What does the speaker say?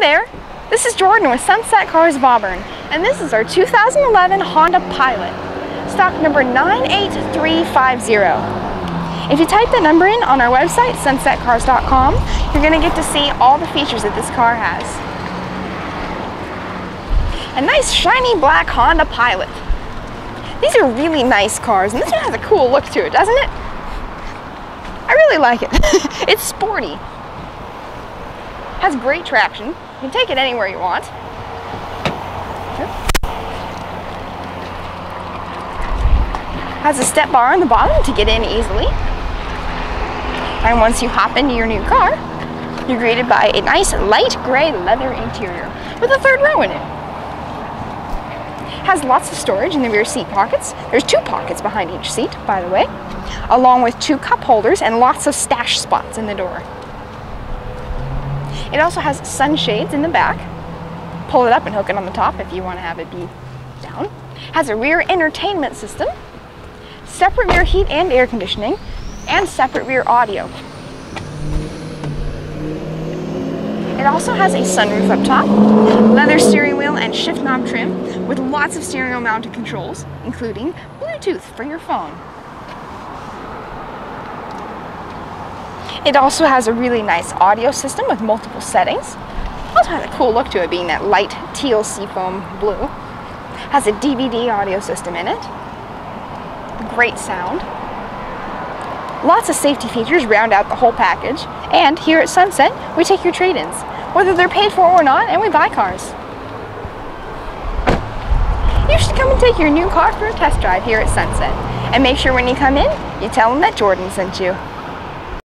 there, this is Jordan with Sunset Cars of Auburn, and this is our 2011 Honda Pilot, stock number 98350. If you type the number in on our website, sunsetcars.com, you're going to get to see all the features that this car has. A nice shiny black Honda Pilot. These are really nice cars, and this one has a cool look to it, doesn't it? I really like it. it's sporty. Has great traction. You can take it anywhere you want. Has a step bar on the bottom to get in easily. And once you hop into your new car, you're greeted by a nice light gray leather interior with a third row in it has lots of storage in the rear seat pockets. There's two pockets behind each seat, by the way, along with two cup holders and lots of stash spots in the door. It also has sunshades in the back. Pull it up and hook it on the top if you want to have it be down. Has a rear entertainment system, separate rear heat and air conditioning, and separate rear audio. It also has a sunroof up top, leather steering wheel and shift knob trim with lots of stereo mounted controls, including Bluetooth for your phone. It also has a really nice audio system with multiple settings. Also has a cool look to it being that light teal seafoam blue. Has a DVD audio system in it. Great sound. Lots of safety features round out the whole package. And here at Sunset, we take your trade-ins, whether they're paid for or not, and we buy cars. You should come and take your new car for a test drive here at Sunset. And make sure when you come in, you tell them that Jordan sent you.